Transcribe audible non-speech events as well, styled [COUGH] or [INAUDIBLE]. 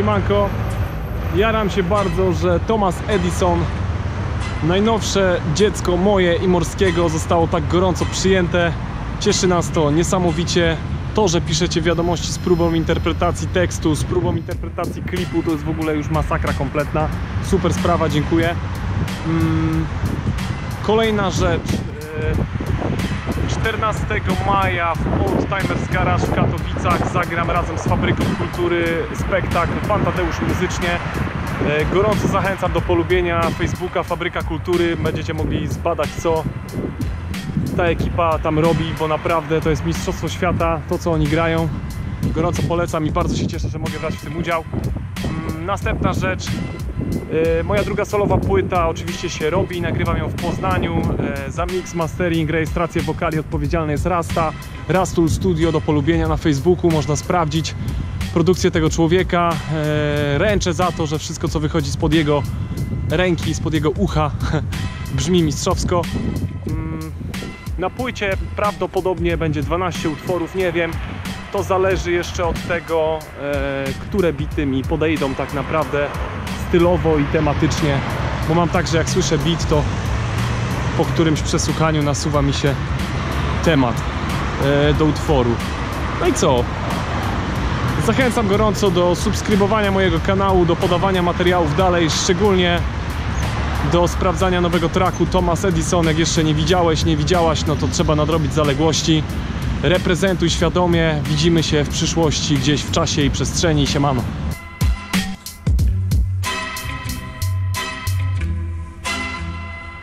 Siemanko. Jaram się bardzo, że Thomas Edison, najnowsze dziecko moje i morskiego, zostało tak gorąco przyjęte. Cieszy nas to niesamowicie. To, że piszecie wiadomości z próbą interpretacji tekstu, z próbą interpretacji klipu, to jest w ogóle już masakra kompletna. Super sprawa, dziękuję. Mm, Kolejna rzecz. E, 14 maja w Old Timers Garage w Katowicach zagram razem z Fabryką Kultury spektakl Pan Tadeusz muzycznie. E, Gorąco zachęcam do polubienia Facebooka Fabryka Kultury. Będziecie mogli zbadać co ta ekipa tam robi, bo naprawdę to jest mistrzostwo świata, to co oni grają. Gorąco polecam i bardzo się cieszę, że mogę brać w tym udział. Mm, Następna rzecz, Moja druga solowa płyta oczywiście się robi, nagrywam ją w Poznaniu. E, Za mix, mastering, rejestrację wokali odpowiedzialny jest Rasta. Rastul Studio do polubienia na Facebooku, można sprawdzić produkcję tego człowieka. E, Ręczę za to, że wszystko co wychodzi spod jego ręki, spod jego ucha [LAUGHS] brzmi mistrzowsko. Mm, Na płycie prawdopodobnie będzie 12 utworów, nie wiem. To zależy jeszcze od tego, e, które bity mi podejdą tak naprawdę stylowo i tematycznie. Bo mam tak, że jak słyszę beat, to po którymś przesłuchaniu nasuwa mi się temat e, do utworu. No i co? Zachęcam gorąco do subskrybowania mojego kanału, do podawania materiałów dalej, szczególnie do sprawdzania nowego traku Thomas Edison. Jak jeszcze nie widziałeś, nie widziałaś, no to trzeba nadrobić zaległości. Reprezentuj świadomie, widzimy się w przyszłości gdzieś w czasie i przestrzeni. Siemano.